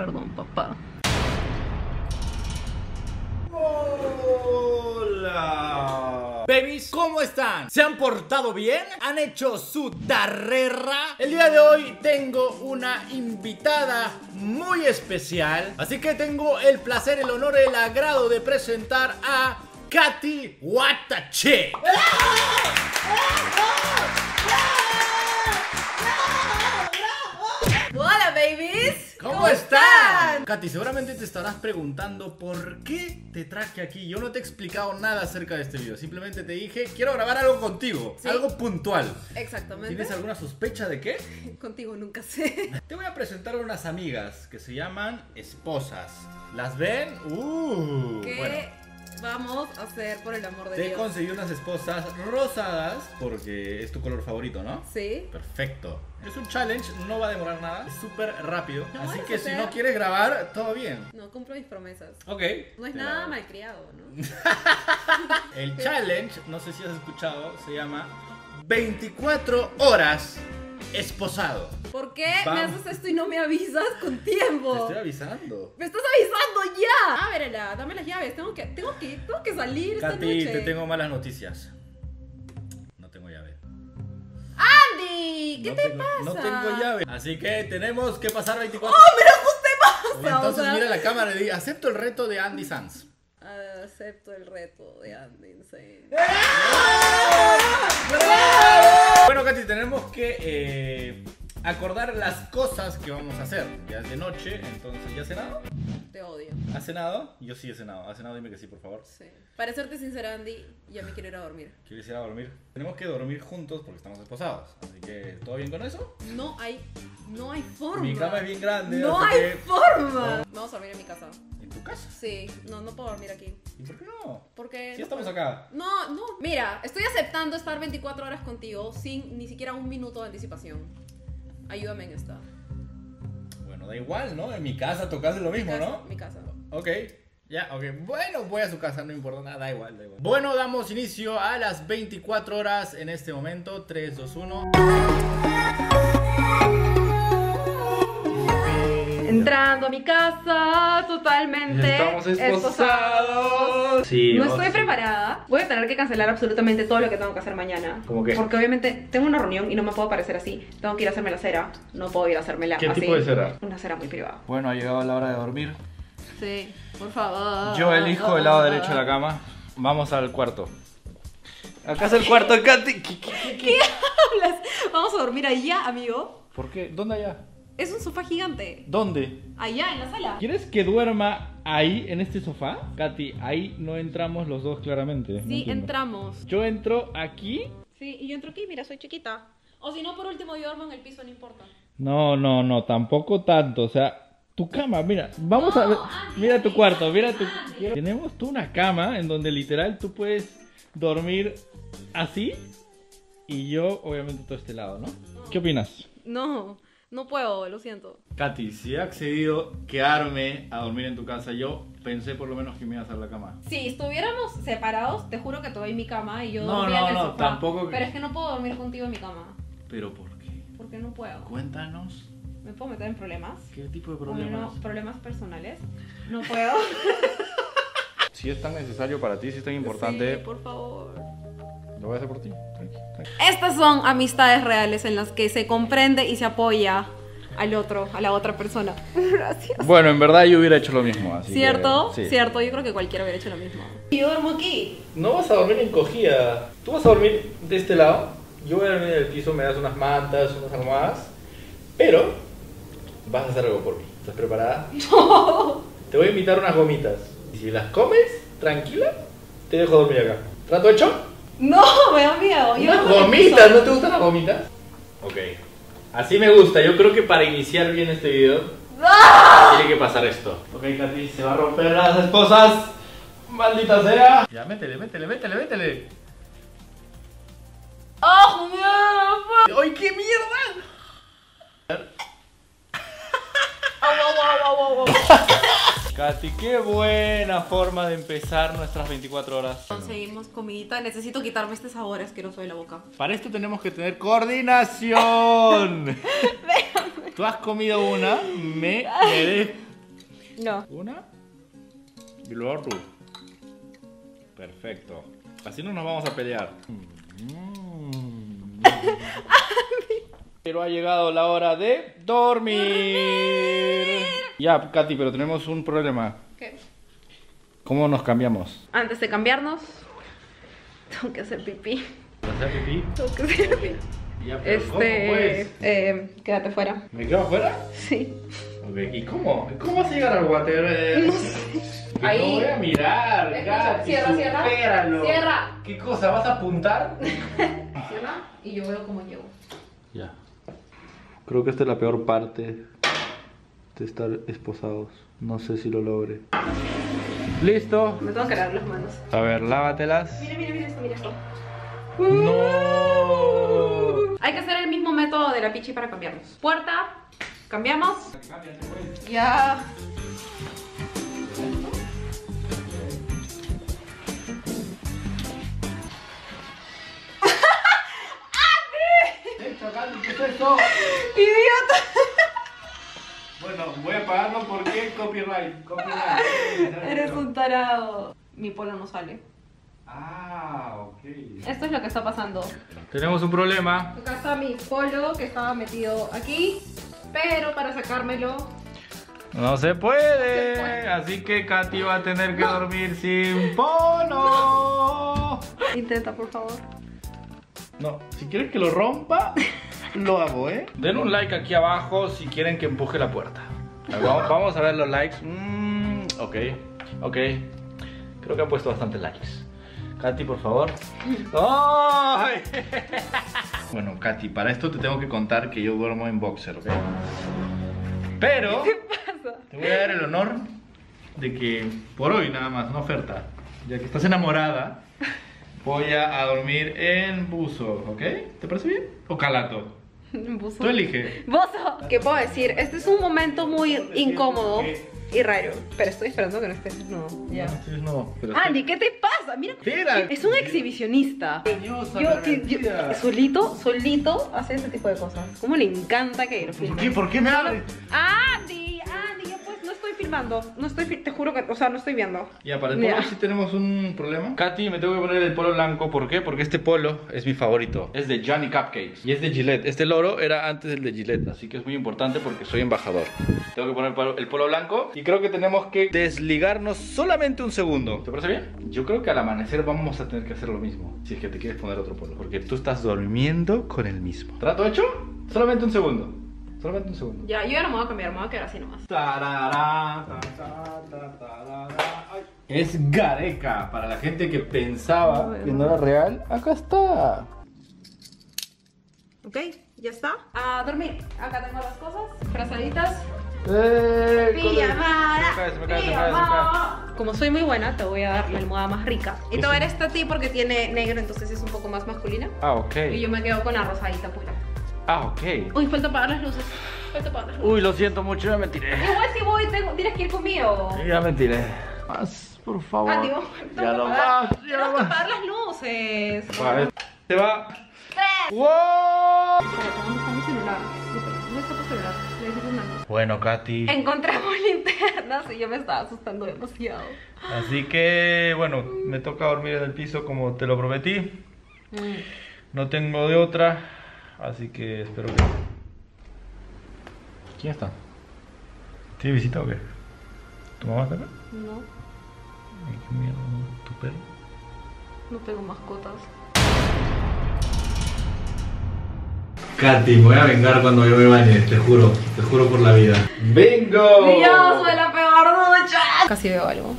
Perdón, papá. Hola. Babies, ¿cómo están? ¿Se han portado bien? ¿Han hecho su tarrera? El día de hoy tengo una invitada muy especial. Así que tengo el placer, el honor, el agrado de presentar a Katy Watache. Hola, ¿Cómo, están? Katy, seguramente te estarás preguntando por qué te traje aquí. Yo no te he explicado nada acerca de este video. Simplemente te dije, quiero grabar algo contigo. Sí. Algo puntual. Exactamente. ¿Tienes alguna sospecha de qué? Contigo nunca sé. Te voy a presentar a unas amigas que se llaman esposas. ¿Las ven? Uh, ¿Qué bueno. Vamos a hacer por el amor de Te Dios? conseguido unas esposas rosadas porque es tu color favorito, ¿no? Sí. Perfecto. Es un challenge, no va a demorar nada, es súper rápido. No Así que si no quieres grabar, todo bien. No cumplo mis promesas. Ok. No es Te nada malcriado, ¿no? El challenge, no sé si has escuchado, se llama 24 horas esposado. ¿Por qué me haces esto y no me avisas con Te tiempo? estoy avisando. ¡Me estás avisando ya! A ver, dame las llaves. Tengo que, tengo que, tengo que salir esta Katy, noche. te tengo malas noticias. No tengo llave. ¡Andy! ¿Qué no te tengo, pasa? No tengo llave. Así que tenemos que pasar 24 ¡Oh, cómo te pasa! Entonces o sea, mira la cámara y di, acepto el reto de Andy Sanz. Acepto el reto de Andy Insane. Bueno, Katy, tenemos que eh, acordar las cosas que vamos a hacer. Ya es de noche, entonces, ¿ya has cenado? Te odio. ¿Has cenado? Yo sí he cenado. ¿Has cenado? Dime que sí, por favor. Sí. Para serte sincera, Andy, ya me quiero ir a dormir. ¿Quieres ir a dormir? Tenemos que dormir juntos porque estamos esposados. Así que, ¿todo bien con eso? No hay, no hay forma. Mi cama es bien grande. No así hay que- forma. Vamos a dormir en mi casa. ¿En tu casa? Sí, no, no puedo dormir aquí. ¿Y por qué no? Porque. Si no estamos puedo. acá. No, no. Mira, estoy aceptando estar 24 horas contigo sin ni siquiera un minuto de anticipación. Ayúdame en esta. Bueno, da igual, ¿no? En mi casa tocas lo mismo, mi casa, ¿no? Mi casa. Ok, ya, ok. Bueno, voy a su casa, no importa nada, da igual, da igual. Bueno, damos inicio a las 24 horas en este momento. 3, 2, 1. Entrando a mi casa totalmente esposados. Sí, No estoy preparada. Voy a tener que cancelar absolutamente todo lo que tengo que hacer mañana. ¿Cómo qué? Porque obviamente tengo una reunión y no me puedo parecer así. Tengo que ir a hacerme la cera. No puedo ir a hacerme la ¿Qué así. tipo de cera? Una cera muy privada. Bueno, ha llegado la hora de dormir. Sí, por favor. Yo elijo el lado derecho de la cama. Vamos al cuarto. Acá es el cuarto de Katy. ¿Qué- qué- ¿Qué hablas? Vamos a dormir allá, amigo. ¿Por qué? ¿Dónde allá? Es un sofá gigante. ¿Dónde? Allá, en la sala. ¿Quieres que duerma ahí, en este sofá? Katy, ahí no entramos los dos claramente. no Sí, entramos. Yo entro aquí. Sí, y yo entro aquí, mira, soy chiquita. O si no, por último, yo duermo en el piso, no importa. No, no, no, tampoco tanto. O sea, tu cama, mira, vamos a ver. Mira tu cuarto, mira tu. Tenemos tú una cama en donde literal tú puedes dormir así y yo, obviamente, todo este lado, ¿no? ¿Qué opinas? No, no puedo, lo siento. Katy, si he accedido quedarme a dormir en tu casa, yo pensé por lo menos que me ibas a hacer la cama. Si estuviéramos separados, te juro que te doy mi cama y yo No, dormiría no, en el no, sofá. tampoco Pero es que no puedo dormir contigo en mi cama. ¿Pero por qué? Porque no puedo. Cuéntanos. ¿Me puedo meter en problemas? ¿Qué tipo de problemas? problemas personales. No puedo. Si es tan necesario para ti, si es tan importante, Sí, por favor. Lo voy a hacer por ti. Tranqui, tranqui. Estas son amistades reales en las que se comprende y se apoya al otro, a la otra persona. Gracias. Bueno, en verdad yo hubiera hecho lo mismo. Así ¿Cierto? que, sí. Cierto, yo creo que cualquiera hubiera hecho lo mismo. Yo duermo aquí. No vas a dormir encogida. Tú vas a dormir de este lado. Yo voy a dormir en el piso, me das unas mantas, unas almohadas. Pero vas a hacer algo por mí. ¿Estás preparada? No. Te voy a invitar unas gomitas. Y si las comes, tranquila, te dejo dormir acá. ¿Trato hecho? No, me da miedo. Yo el gomitas. ¿no te gustan las gomitas? Ok. Así me gusta. Yo creo que para iniciar bien este video, ¡Ah! tiene que pasar esto. Ok, Katy, se va a romper las esposas. Maldita sea. Ya, métele, métele, métele, métele. ¡Oh, mierda! ¡Ay, qué mierda! Au, au, au, au, au. Katy, qué buena forma de empezar nuestras 24 horas. Conseguimos comidita. Necesito quitarme este sabor asqueroso de la boca. Para esto tenemos que tener coordinación. tú has comido una, me merezco No. una y luego tú. Perfecto. Así no nos vamos a pelear. Mm. Pero ha llegado la hora de dormir. Ya, Katy, pero tenemos un problema. ¿Qué? ¿Cómo nos cambiamos? Antes de cambiarnos, tengo que hacer pipí. ¿Hacer pipí? Tengo que hacer pipí. Ya, pero ¿cómo, Este. pues? eh, quédate fuera. ¿Me quedo afuera? Sí. ¿y cómo? ¿Cómo vas a llegar al water? Eh, No sé. que Ahí. No voy a mirar, Escucha, Katy, cierra, cierra. supéralo. Cierra. ¿Qué cosa? ¿Vas a apuntar? Funciona y yo veo cómo llego. Ya. Creo que esta es la peor parte de estar esposados. No sé si lo logre. Listo. Me tengo que lavar las manos. A ver, lávatelas. Mira, mira, mira esto, mira esto. No. Hay que hacer el mismo método de la pichi para cambiarnos. Puerta, cambiamos. Ya. ¿Qué es esto? ¡Idiota! Bueno, voy a pagarlo porque copyright. Copyright. Eres un tarado. Mi polo no sale. Ah, ok. Esto es lo que está pasando. Tenemos un problema. Acá está mi polo que estaba metido aquí. Pero para sacármelo. No se puede. Así que Katy va a tener que dormir sin polo. Intenta, por favor. No, si quieres que lo rompa, lo hago, ¿eh? Den un like aquí abajo si quieren que empuje la puerta. A ver, Vamos, vamos a ver los likes. Mm, ok, ok. Creo que han puesto bastantes likes. Katy, por favor. ¡Ay! Bueno, Katy, para esto te tengo que contar que yo duermo en boxer, ¿ok? Pero te voy a dar el honor de que por hoy nada más, una oferta, ya que estás enamorada, voy a, a dormir en buzo, ¿ok? ¿Te parece bien? ¿O calato? Buzo. Tú elige. Bozo. ¿Qué puedo decir? Este es un momento muy incómodo y raro. Pero estoy esperando que no estés no Ya. No, no, pero Andy, ¿qué te pasa? Mira, Mira. es un exhibicionista. Yo, yo- solito, solito hace ese tipo de cosas. ¿Cómo le encanta que lo ¿Por qué? ¿Por qué me abres? Andy, filmando. No estoy, te juro que, o sea, no estoy viendo. Ya, para el Ya. polo sí tenemos un problema. Katy, me tengo que poner el polo blanco. ¿Por qué? Porque este polo es mi favorito. Es de Johnny Cupcakes. Y es de Gillette. Este loro era antes del de Gillette. Así que es muy importante porque soy embajador. Tengo que poner el polo- el polo blanco. Y creo que tenemos que desligarnos solamente un segundo. ¿Te parece bien? Yo creo que al amanecer vamos a tener que hacer lo mismo. Si es que te quieres poner otro polo. Porque tú estás durmiendo con el mismo. ¿Trato hecho? Solamente un segundo. Solamente un segundo. Ya, yo ya no me voy a cambiar, me voy a quedar así nomás. Tarará, ta, ta, ta, tarará. Ay. Es Gareca, para la gente que pensaba que no era real. Acá está. Ok, ya está. A dormir. Acá tengo las cosas. Frazaditas. ¡Eh! Como soy muy buena, te voy a dar la almohada más rica. Y te voy a dar esta a ti porque tiene negro, entonces es un poco más masculina. Ah, ok. Y yo me quedo con la rosadita pura. Ah, ok. Uy, falta apagar las luces. Falta apagar las luces. Uy, lo siento mucho, ya me tiré. Igual si voy, tengo, tienes que ir conmigo. Ya me tiré. Más, por favor. Ah, tengo ya no más, ya no más. apagar las luces. Vale. Se va. Tres. ¡Wow! Bueno, Katy. Encontramos linternas y yo me estaba asustando demasiado. Así que, bueno, me toca dormir en el piso como te lo prometí. No tengo de otra, así que espero que... ¿Quién está? ¿Tiene visita o qué? ¿Tu mamá está acá? No, Ay, qué mierda, ¿tu perro? no tengo mascotas. Katy, me voy a vengar cuando yo me bañe, te juro, te juro por la vida. ¡Vengo! Dios, soy la peor ducha. Casi veo algo.